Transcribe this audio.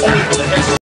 Yeah.